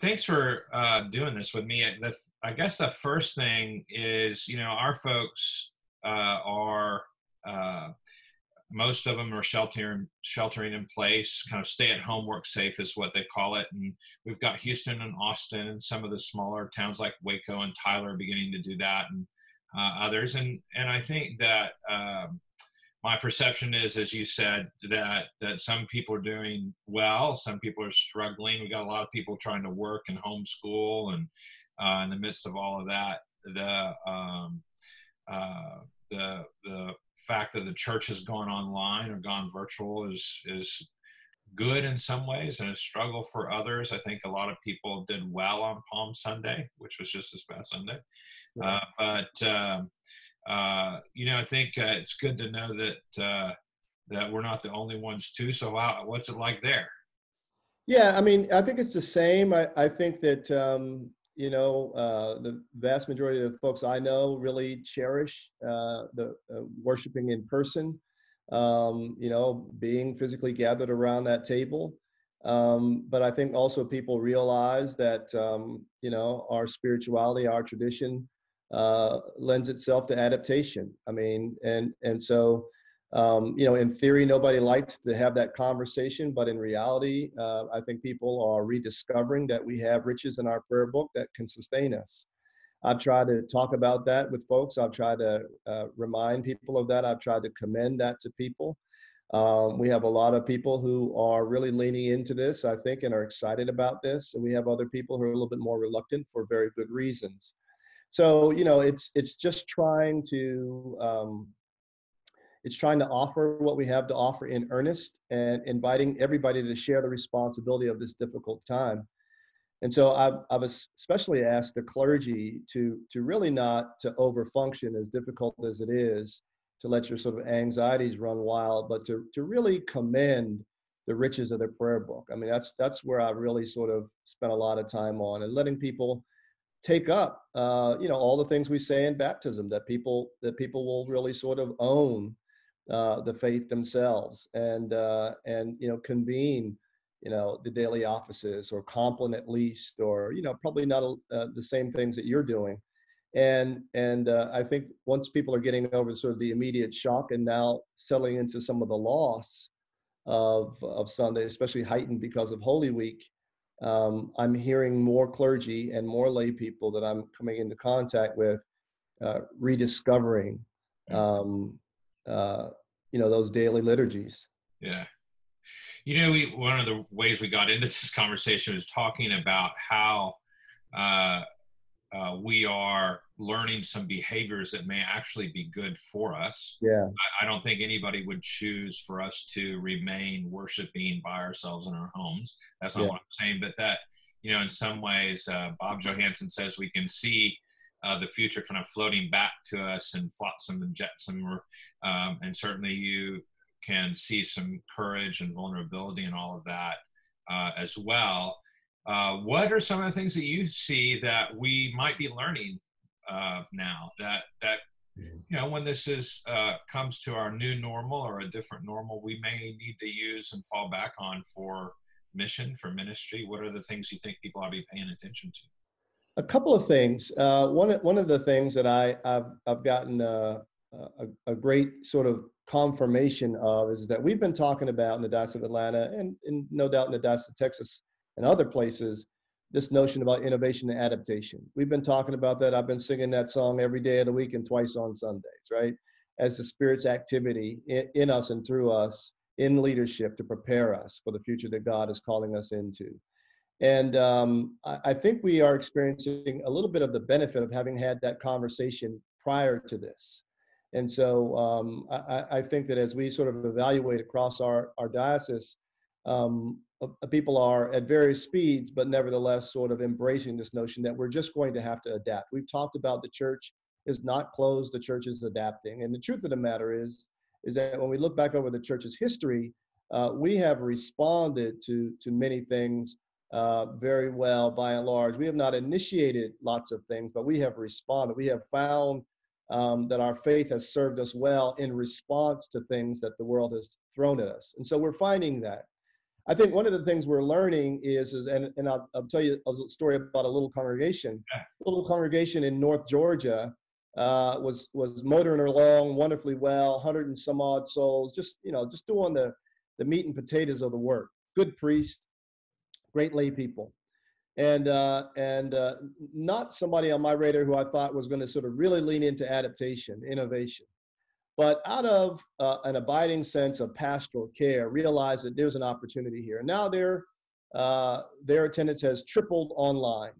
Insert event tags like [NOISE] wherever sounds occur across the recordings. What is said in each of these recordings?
Thanks for uh, doing this with me. The, I guess the first thing is, you know, our folks uh, are uh, most of them are sheltering sheltering in place, kind of stay at home, work safe is what they call it. And we've got Houston and Austin and some of the smaller towns like Waco and Tyler beginning to do that, and uh, others. And and I think that. Um, my perception is, as you said, that that some people are doing well, some people are struggling. We got a lot of people trying to work and homeschool, and uh, in the midst of all of that, the um, uh, the the fact that the church has gone online or gone virtual is is good in some ways and a struggle for others. I think a lot of people did well on Palm Sunday, which was just this past Sunday, uh, but. Um, uh, you know, I think uh, it's good to know that uh, that we're not the only ones too. So, what's it like there? Yeah, I mean, I think it's the same. I, I think that um, you know uh, the vast majority of the folks I know really cherish uh, the worshiping in person. Um, you know, being physically gathered around that table. Um, but I think also people realize that um, you know our spirituality, our tradition uh, lends itself to adaptation. I mean, and and so um, you know, in theory, nobody likes to have that conversation, but in reality, uh, I think people are rediscovering that we have riches in our prayer book that can sustain us. I've tried to talk about that with folks. I've tried to uh, remind people of that. I've tried to commend that to people. Um, we have a lot of people who are really leaning into this, I think, and are excited about this. And we have other people who are a little bit more reluctant for very good reasons so you know it's it's just trying to um, it's trying to offer what we have to offer in earnest and inviting everybody to share the responsibility of this difficult time. And so I've, I've especially asked the clergy to to really not to overfunction as difficult as it is to let your sort of anxieties run wild but to to really commend the riches of the prayer book. I mean that's that's where i really sort of spent a lot of time on and letting people take up uh, you know all the things we say in baptism that people that people will really sort of own uh, the faith themselves and uh, and you know convene you know the daily offices or compline at least or you know probably not uh, the same things that you're doing. And and uh, I think once people are getting over sort of the immediate shock and now settling into some of the loss of of Sunday, especially heightened because of Holy Week, um, I'm hearing more clergy and more lay people that I'm coming into contact with uh, rediscovering, um, uh, you know, those daily liturgies. Yeah. You know, we, one of the ways we got into this conversation was talking about how uh, uh, we are learning some behaviors that may actually be good for us. Yeah. I, I, don't think anybody would choose for us to remain worshiping by ourselves in our homes. That's not yeah. what I'm saying, but that, you know, in some ways, uh, Bob Johansen says we can see uh, the future kind of floating back to us and flotsam and jetsam, um, and certainly you can see some courage and vulnerability and all of that uh, as well. Uh, what are some of the things that you see that we might be learning uh, now that that you know when this is uh, comes to our new normal or a different normal we may need to use and fall back on for mission for ministry? What are the things you think people ought to be paying attention to? A couple of things. Uh, one, one of the things that I, I've, I've gotten uh, a, a, great sort of confirmation of is that we've been talking about in the Diocese of Atlanta and, and no doubt in the Diocese of Texas and other places this notion about innovation and adaptation. We've been talking about that. I've been singing that song every day of the week and twice on Sundays, right? As the Spirit's activity in, in us and through us in leadership to prepare us for the future that God is calling us into. And um, I, I, think we are experiencing a little bit of the benefit of having had that conversation prior to this. And so um, I, I, think that as we sort of evaluate across our, our diocese, um, people are at various speeds, but nevertheless sort of embracing this notion that we're just going to have to adapt. We've talked about the church is not closed, the church is adapting. And the truth of the matter is, is that when we look back over the church's history, uh, we have responded to, to many things uh, very well by and large. We have not initiated lots of things, but we have responded. We have found um, that our faith has served us well in response to things that the world has thrown at us. And so we're finding that. I think one of the things we're learning is, is and, and I'll, I'll tell you a story about a little congregation. A little congregation in North Georgia uh, was was motoring along wonderfully well, hundred and some odd souls, just you know, just doing the the meat and potatoes of the work. Good priest, great lay people, and uh, and uh, not somebody on my radar who I thought was going to sort of really lean into adaptation, innovation but out of uh, an abiding sense of pastoral care, realize that there's an opportunity here. Now their uh, their attendance has tripled online,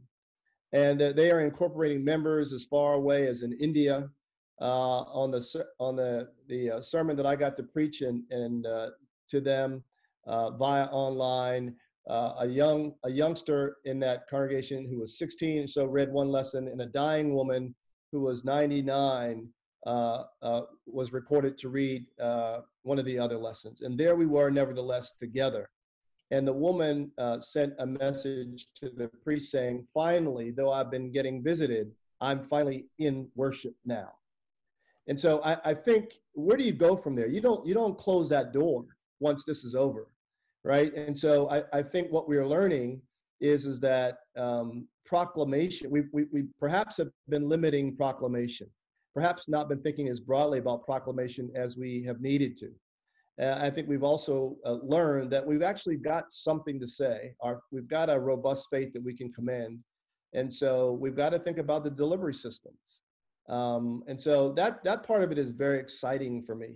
and they are incorporating members as far away as in India. Uh, on the on the the uh, sermon that I got to preach and and uh, to them uh, via online, a young a youngster in that congregation who was 16 so read one lesson, and a dying woman who was 99 uh, uh, was recorded to read uh, one of the other lessons. And there we were, nevertheless, together. And the woman uh, sent a message to the priest saying, Finally, though I've been getting visited, I'm finally in worship now. And so I, I think, where do you go from there? You don't, you don't close that door once this is over, right? And so I, I think what we are learning is, is that um, proclamation, we, we, we perhaps have been limiting proclamation perhaps not been thinking as broadly about proclamation as we have needed to. Uh, I think we've also uh, learned that we've actually got something to say. Our, we've got a robust faith that we can commend. And so we've got to think about the delivery systems. Um, and so that, that part of it is very exciting for me.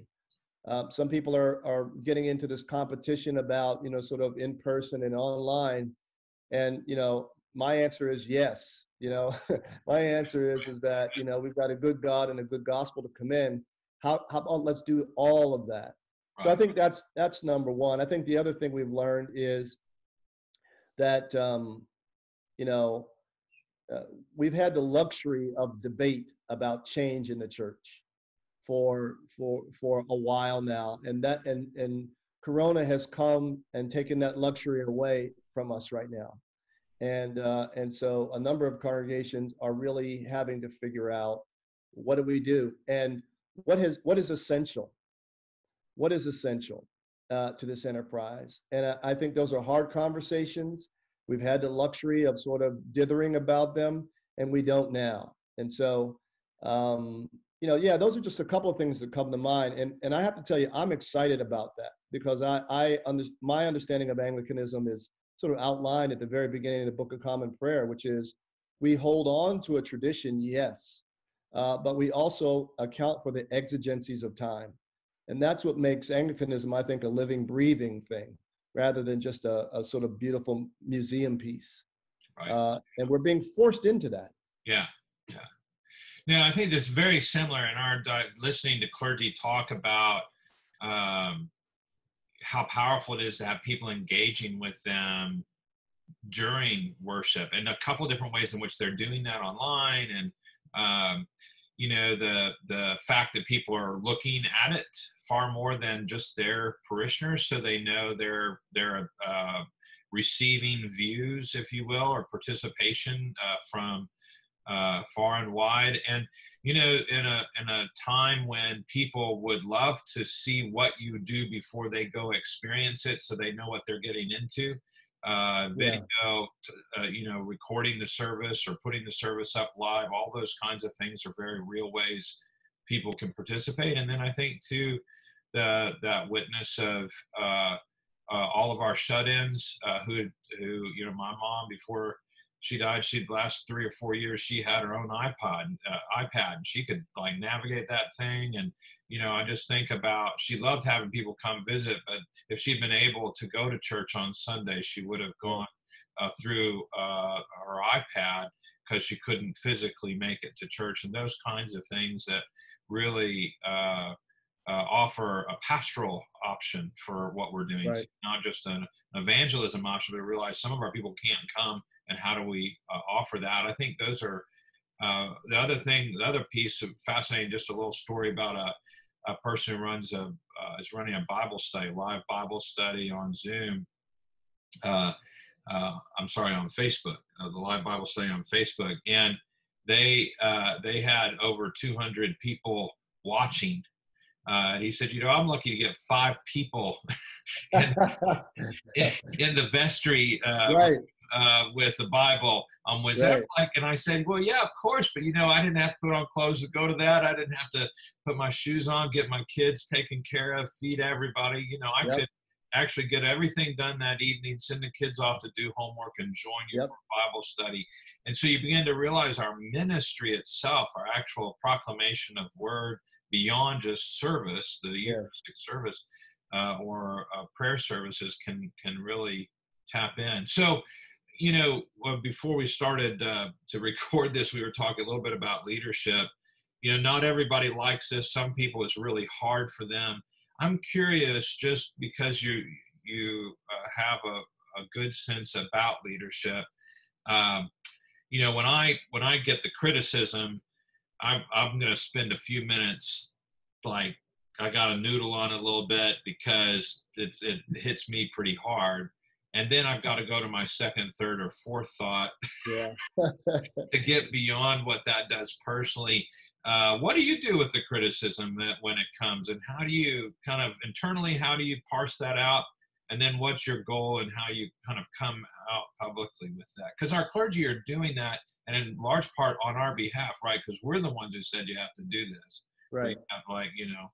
Uh, some people are, are getting into this competition about, you know, sort of in person and online. And, you know, my answer is yes. You know, [LAUGHS] my answer is is that you know we've got a good God and a good gospel to commend. How how about let's do all of that. So I think that's that's number one. I think the other thing we've learned is that um, you know uh, we've had the luxury of debate about change in the church for for for a while now, and that and and Corona has come and taken that luxury away from us right now. And, uh, and so a number of congregations are really having to figure out what do we do and what, has, what is essential? What is essential uh, to this enterprise? And I, I think those are hard conversations. We've had the luxury of sort of dithering about them, and we don't now. And so, um, you know, yeah, those are just a couple of things that come to mind. And, and I have to tell you, I'm excited about that because I, I under, my understanding of Anglicanism is sort of outlined at the very beginning of the Book of Common Prayer, which is we hold on to a tradition, yes, uh, but we also account for the exigencies of time. And that's what makes Anglicanism, I think, a living, breathing thing rather than just a, a sort of beautiful museum piece. Right. Uh, and we're being forced into that. Yeah, yeah. Now, I think that's very similar in our listening to clergy talk about um, how powerful it is to have people engaging with them during worship and a couple different ways in which they're doing that online and um, you know the the fact that people are looking at it far more than just their parishioners so they know they're they're uh, receiving views if you will or participation uh, from uh, far and wide. And you know, in a in a time when people would love to see what you do before they go experience it, so they know what they're getting into. Uh, video, yeah. uh, you know, recording the service or putting the service up live, all those kinds of things are very real ways people can participate. And then I think too, the that witness of uh, uh, all of our shut-ins uh, who who you know my mom before she died she'd last three or four years she had her own ipod uh, ipad and she could like navigate that thing and you know i just think about she loved having people come visit but if she'd been able to go to church on sunday she would have gone uh, through uh, her ipad because she couldn't physically make it to church and those kinds of things that really uh, uh, offer a pastoral option for what we're doing, right. not just an evangelism option, but realize some of our people can't come and how do we uh, offer that? I think those are uh, the other thing. The other piece of fascinating, just a little story about a, a person who runs a uh, is running a Bible study, live Bible study on Zoom. Uh, uh, I'm sorry, on Facebook, uh, the live Bible study on Facebook, and they they had over 200 people watching Uh, and he said, you know, I'm lucky to get five people [LAUGHS] in, in, [LAUGHS] in the vestry uh, right. Uh, with the Bible. Um, was right. that like? And I said, well, yeah, of course, but you know, I didn't have to put on clothes to go to that. I didn't have to put my shoes on, get my kids taken care of, feed everybody. You know, I yep. could actually get everything done that evening, send the kids off to do homework, and join you yep. for Bible study. And so you begin to realize our ministry itself, our actual proclamation of word beyond just service, the Eucharistic service uh, or uh, prayer services can can really tap in. So, you know, before we started uh, to record this, we were talking a little bit about leadership. You know, not everybody likes this. Some people, it's really hard for them. I'm curious, just because you you uh, have a, a good sense about leadership. Um, you know, when I when I get the criticism, I'm I'm going to spend a few minutes like I got a noodle on it a little bit because it's it hits me pretty hard, and then I've got to go to my second, third, or fourth thought yeah. [LAUGHS] to get beyond what that does personally. Uh, what do you do with the criticism that when it comes, and how do you kind of internally how do you parse that out? And then what's your goal and how you kind of come out publicly with that? Because our clergy are doing that, and in large part on our behalf, right? Because we're the ones who said you have to do this. Right. like you know.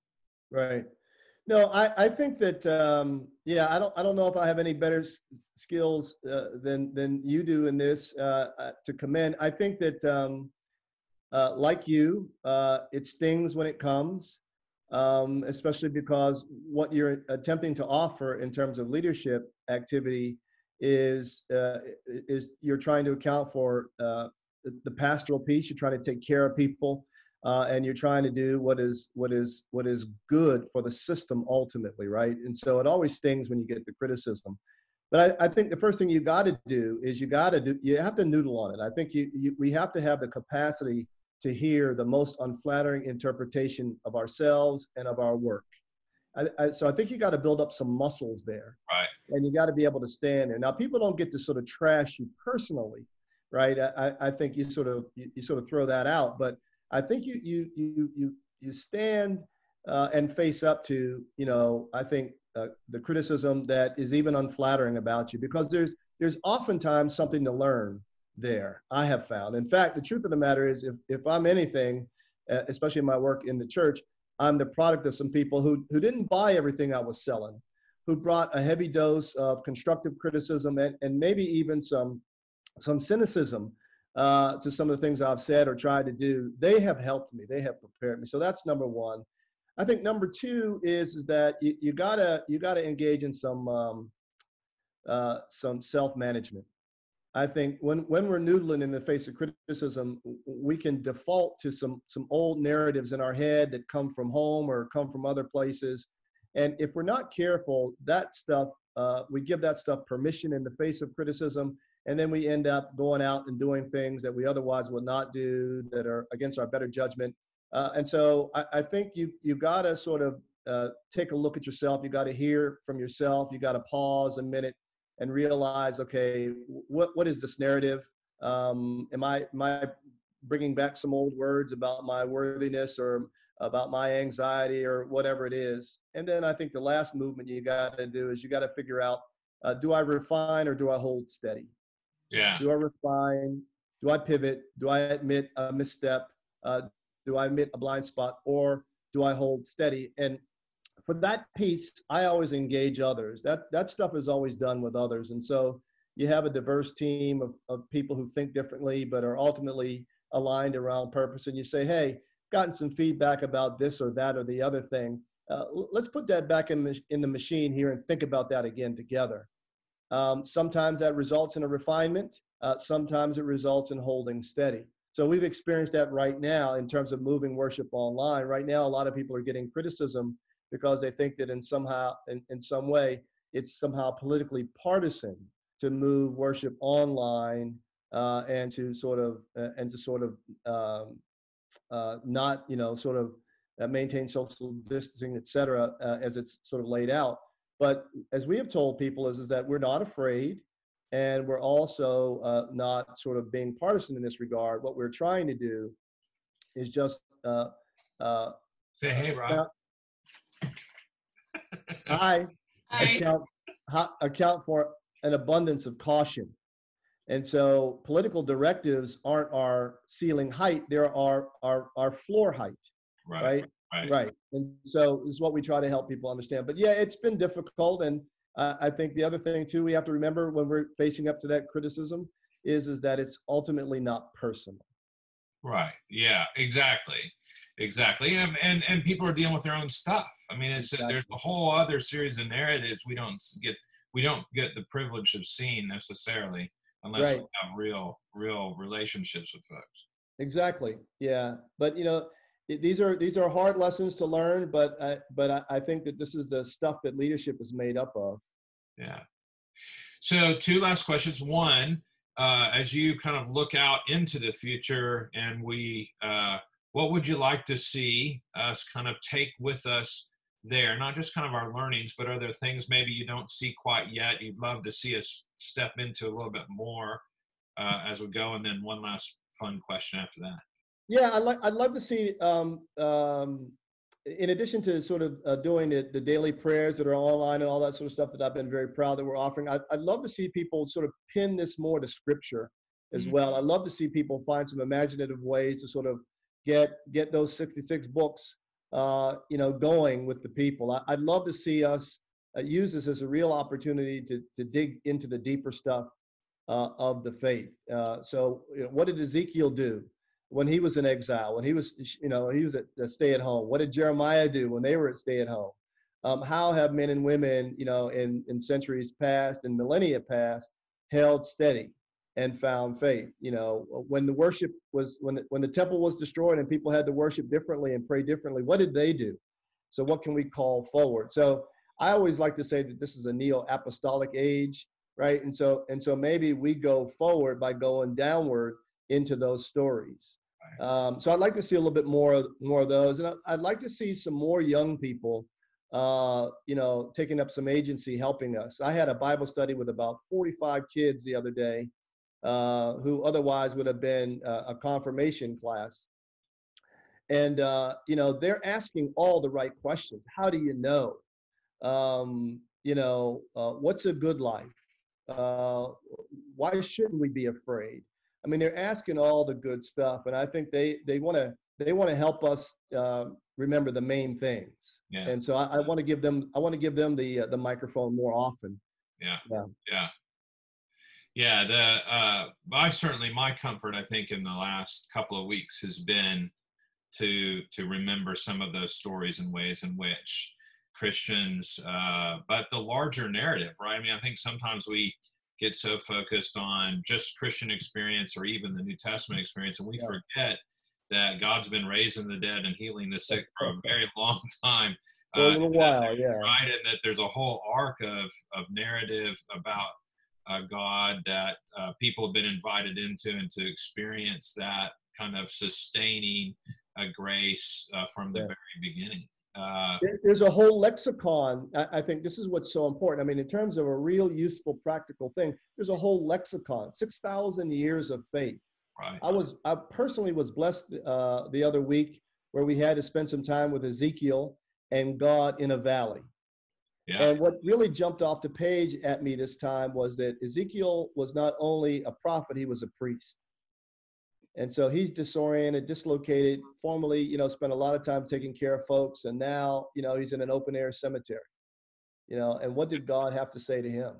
Right. No, I, I think that um, yeah, I don't I don't know if I have any better s- skills uh, than than you do in this uh, uh, to commend. I think that um, uh, like you, uh, it stings when it comes, um, especially because what you're attempting to offer in terms of leadership activity is uh, is you're trying to account for the, the pastoral piece. You're trying to take care of people uh, and you're trying to do what is what is what is good for the system ultimately, right? And so it always stings when you get the criticism. But I, I think the first thing you got to do is you got to do you have to noodle on it. I think you, you we have to have the capacity to hear the most unflattering interpretation of ourselves and of our work. I, I, so I think you got to build up some muscles there, right? And you got to be able to stand there. Now, people don't get to sort of trash you personally, right? I, I think you sort of you, you sort of throw that out, but I think you you you you you stand uh, and face up to you know I think uh, the criticism that is even unflattering about you because there's there's oftentimes something to learn there. I have found. In fact, the truth of the matter is, if if I'm anything, uh, especially in my work in the church, I'm the product of some people who who didn't buy everything I was selling, who brought a heavy dose of constructive criticism and, and maybe even some some cynicism uh, to some of the things I've said or tried to do, they have helped me. They have prepared me. So that's number one. I think number two is is that you, you gotta you gotta engage in some um, uh, some self management. I think when when we're noodling in the face of criticism, we can default to some some old narratives in our head that come from home or come from other places, and if we're not careful, that stuff uh, we give that stuff permission in the face of criticism, and then we end up going out and doing things that we otherwise would not do that are against our better judgment. Uh, and so I, I, think you you got to sort of uh, take a look at yourself. You got to hear from yourself. You got to pause a minute and realize, okay, what what is this narrative? Um, am I I bringing back some old words about my worthiness or about my anxiety or whatever it is? And then I think the last movement you got to do is you got to figure out, uh, do I refine or do I hold steady? Yeah. Do I refine? Do I pivot? Do I admit a misstep? Uh, do I admit a blind spot? Or do I hold steady? And for that piece, I always engage others. That that stuff is always done with others. And so you have a diverse team of, of people who think differently but are ultimately aligned around purpose. And you say, hey, gotten some feedback about this or that or the other thing. Uh, let's put that back in the, in the machine here and think about that again together. Um, sometimes that results in a refinement. Uh, sometimes it results in holding steady. So we've experienced that right now in terms of moving worship online. Right now, a lot of people are getting criticism because they think that in somehow, in, in some way, it's somehow politically partisan to move worship online uh, and to sort of uh, and to sort of um, uh, not you know sort of uh, maintain social distancing, et cetera, uh, as it's sort of laid out. But as we have told people, is, is that we're not afraid and we're also uh, not sort of being partisan in this regard. What we're trying to do is just uh, uh, say, hey, Rob. I I, account ha- account for an abundance of caution. And so political directives aren't our ceiling height, they're our our, our floor height, Right. right? Right. Right. And so is what we try to help people understand. But yeah, it's been difficult. And uh, I think the other thing too, we have to remember when we're facing up to that criticism is, is that it's ultimately not personal. Right. Yeah. Exactly. Exactly. And and, and people are dealing with their own stuff. I mean, it's Exactly. there's a whole other series of narratives we don't get we don't get the privilege of seeing necessarily unless Right. we have real real relationships with folks. Exactly. Yeah. But you know, these are these are hard lessons to learn, but I, but I, I think that this is the stuff that leadership is made up of. Yeah. So, two last questions. One, uh, as you kind of look out into the future, and we, uh, what would you like to see us kind of take with us there? Not just kind of our learnings, but are there things maybe you don't see quite yet? You'd love to see us step into a little bit more uh, as we go. And then one last fun question after that. Yeah, I'd like I'd love to see. Um, um, in addition to sort of uh, doing the, the daily prayers that are online and all that sort of stuff that I've been very proud that we're offering, I'd, I'd love to see people sort of pin this more to scripture as Mhm. well. I'd love to see people find some imaginative ways to sort of get get those 66 books, uh, you know, going with the people. I, I'd love to see us uh, use this as a real opportunity to to dig into the deeper stuff uh, of the faith. Uh, so, you know, what did Ezekiel do? When he was in exile, when he was, you know, he was at, stay at home. What did Jeremiah do when they were at stay at home? Um, how have men and women, you know, in, in centuries past and millennia past, held steady and found faith? You know, when the worship was, when the, when the temple was destroyed and people had to worship differently and pray differently, what did they do? So what can we call forward? So I always like to say that this is a neo-apostolic age, right? And so and so maybe we go forward by going downward into those stories. Um, so I'd like to see a little bit more more of those, and I- I'd like to see some more young people, uh, you know, taking up some agency, helping us. I had a Bible study with about 45 kids the other day, uh, who otherwise would have been uh, a confirmation class, and uh, you know, they're asking all the right questions. How do you know? Um, you know, uh, what's a good life? Uh, why shouldn't we be afraid? I mean, they're asking all the good stuff, and I think they they want to they want to help us uh, remember the main things. Yeah. And so I, I want to give them I want to give them the uh, the microphone more often. Yeah. Yeah. Yeah. Yeah. The uh, I certainly my comfort I think in the last couple of weeks has been to to remember some of those stories and ways in which Christians, uh, but the larger narrative, right? I mean, I think sometimes we get so focused on just Christian experience or even the New Testament experience, and we Yeah. forget that God's been raising the dead and healing the sick for a [LAUGHS] very long time. For a Uh, little that while, yeah. Right, and that there's a whole arc of of narrative about uh, God that uh, people have been invited into and to experience that kind of sustaining uh, grace uh, from the Yeah. very beginning. Uh, There's a whole lexicon. I, I think this is what's so important. I mean, in terms of a real useful, practical thing, there's a whole lexicon. Six thousand years of faith. right. I was I personally was blessed uh, the other week where we had to spend some time with Ezekiel and God in a valley. Yeah. And what really jumped off the page at me this time was that Ezekiel was not only a prophet, he was a priest. And so he's disoriented, dislocated, formerly, you know, spent a lot of time taking care of folks. And now, you know, he's in an open air cemetery, you know, and what did God have to say to him?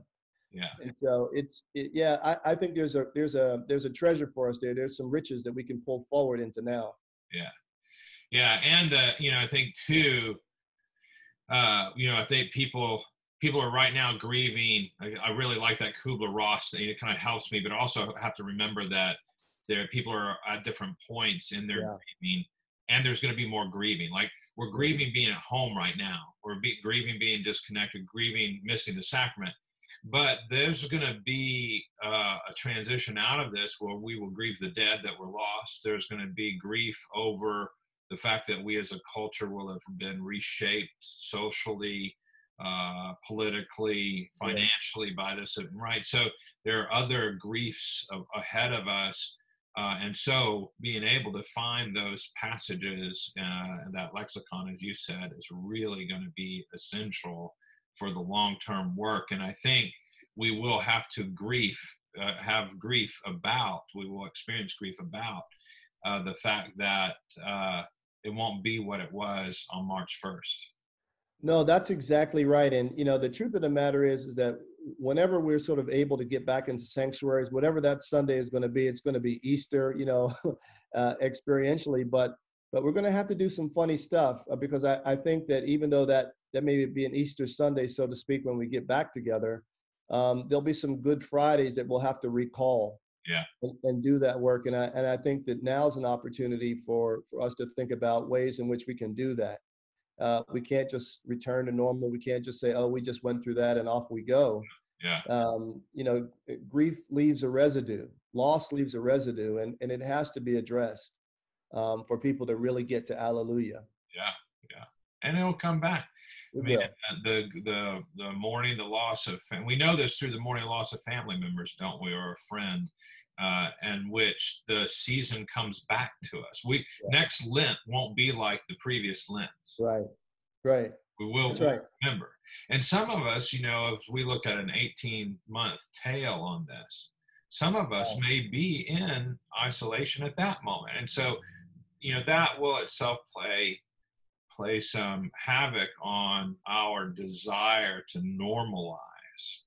Yeah. And so it's, it, yeah, I, I think there's a, there's a, there's a treasure for us there. There's some riches that we can pull forward into now. Yeah, yeah, and uh, you know, I think too, uh, you know, I think people people are right now grieving. I, I really like that Kubler Ross thing. It kind of helps me, but also have to remember that there people are at different points in their Yeah. grieving, and there's going to be more grieving. Like we're grieving being at home right now. We're be, grieving being disconnected, grieving missing the sacrament. But there's going to be uh, a transition out of this where we will grieve the dead that were lost. There's going to be grief over the fact that we as a culture will have been reshaped socially, uh, politically, financially by this, right? So there are other griefs of, ahead of us. Uh, and so being able to find those passages, uh, that lexicon, as you said, is really going to be essential for the long-term work. And I think we will have to grief, uh, have grief about, we will experience grief about uh, the fact that uh, it won't be what it was on March 1st. No, that's exactly right. And you know, the truth of the matter is, is that whenever we're sort of able to get back into sanctuaries, whatever that Sunday is going to be, it's going to be Easter, you know, [LAUGHS] uh, experientially. But but we're going to have to do some funny stuff uh, because I, I think that even though that that may be an Easter Sunday, so to speak, when we get back together, um, there'll be some Good Fridays that we'll have to recall. Yeah. And, and do that work, and I and I think that now's an opportunity for for us to think about ways in which we can do that. Uh, we can't just return to normal. We can't just say, "Oh, we just went through that and off we go." Yeah. Um, you know, grief leaves a residue. Loss leaves a residue, and and it has to be addressed um, for people to really get to Alleluia. Yeah, yeah, and it'll come back. It I mean, will. uh, the the the mourning, the loss of fam- we know this through the mourning loss of family members, don't we, or a friend, uh, and which the season comes back to us. We next Lent won't be like the previous Lents. Right. Right. We will right. remember. And some of us, you know, if we look at an 18 month tail on this, some of us may be in isolation at that moment. And so, you know, that will itself play play some havoc on our desire to normalize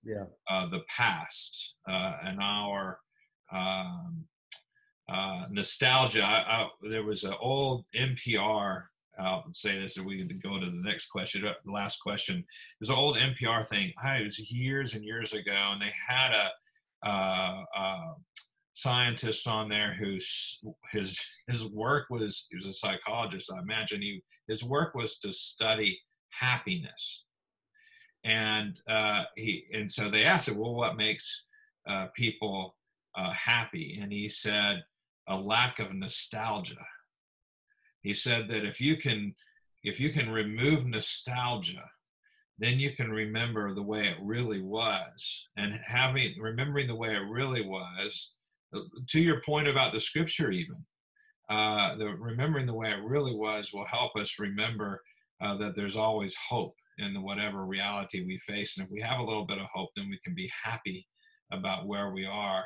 Yeah. uh, the past uh, and our um, uh, nostalgia. I, I, there was an old NPR. I'll say this, and we can go to the next question. uh, The last question. There's an old NPR thing. I, it was years and years ago, and they had a, uh, uh, scientist on there whose his his work was he was a psychologist. I imagine he his work was to study happiness, and uh, he and so they asked him, well, what makes people happy? And he said, a lack of nostalgia. He said that if you can if you can remove nostalgia, then you can remember the way it really was, and having remembering the way it really was. To your point about the scripture, even uh, the remembering the way it really was will help us remember uh, that there's always hope in whatever reality we face. And if we have a little bit of hope, then we can be happy about where we are,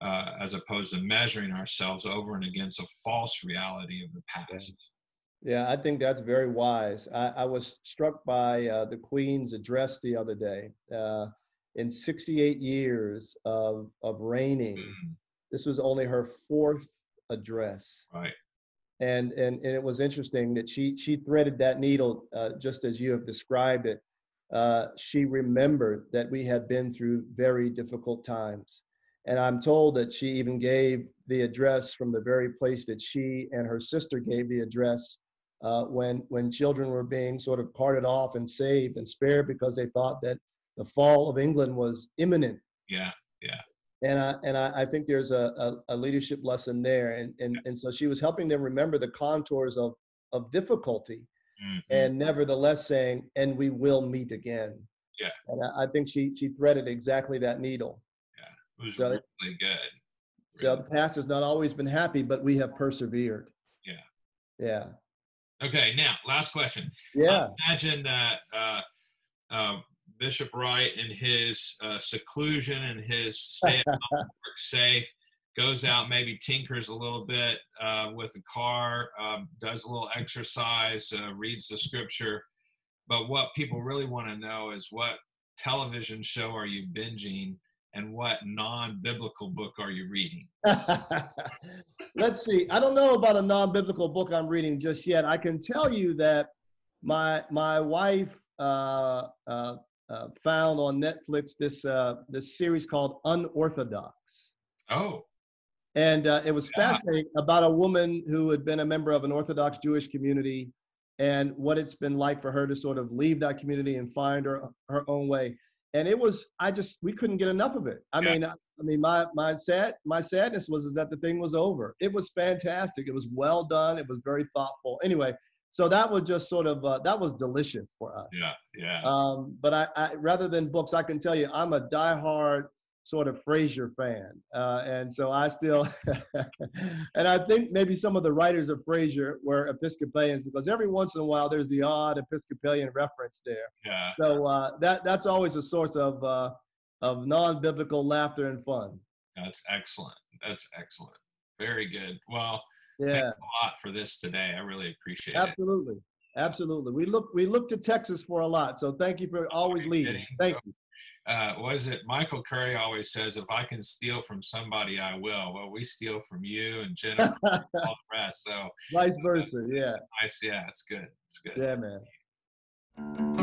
uh, as opposed to measuring ourselves over and against a false reality of the past. Yeah, I think that's very wise. I, I was struck by uh, the Queen's address the other day. Uh, in 68 years of, of reigning, Mm, this was only her fourth address. right. And, and, and it was interesting that she, she threaded that needle uh, just as you have described it. Uh, she remembered that we had been through very difficult times. And I'm told that she even gave the address from the very place that she and her sister gave the address uh, when when children were being sort of carted off and saved and spared because they thought that the fall of England was imminent. Yeah. yeah. And I and I, I think there's a, a, a leadership lesson there. And, and and so she was helping them remember the contours of of difficulty Mhm. and nevertheless saying, and we will meet again. Yeah. And I, I think she she threaded exactly that needle. It was so- really good. So Really. the pastor's not always been happy, but we have persevered. Yeah. Yeah. Okay, now last question. Yeah. imagine that uh, uh, Bishop Wright in his uh, seclusion and his stay at home, work [LAUGHS] safe, goes out, maybe tinkers a little bit uh, with the car, um, does a little exercise, uh, reads the scripture. But what people really want to know is what television show are you binging and what non biblical book are you reading? [LAUGHS] Let's see. I don't know about a non-biblical book I'm reading just yet. I can tell you that my my wife uh, uh, uh, found on Netflix this uh, this series called Unorthodox, Oh, and uh, it was Yeah. fascinating about a woman who had been a member of an Orthodox Jewish community, and what it's been like for her to sort of leave that community and find her her own way. And it was I just we couldn't get enough of it. I Yeah. mean, I, I mean my my sad my sadness was is that the thing was over. It was fantastic. It was well done. It was very thoughtful. Anyway, so that was just sort of uh, that was delicious for us. yeah, yeah. Um, but I, I rather than books, I can tell you I'm a diehard sort of Frasier fan, uh, and so I still, [LAUGHS] and I think maybe some of the writers of Frasier were Episcopalians because every once in a while there's the odd Episcopalian reference there. Yeah. So uh, that that's always a source of uh, of non-biblical laughter and fun. That's excellent. That's excellent. Very good. Well, yeah, a lot for this today. I really appreciate Absolutely. it. Absolutely. Absolutely. We look we look to Texas for a lot. So thank you for always leading. Thank you uh, was it Michael Curry always says, if I can steal from somebody, I will. Well, we steal from you and Jennifer and [LAUGHS] all the rest. So vice versa. Yeah. Nice. Yeah, it's good. It's good. Yeah, man.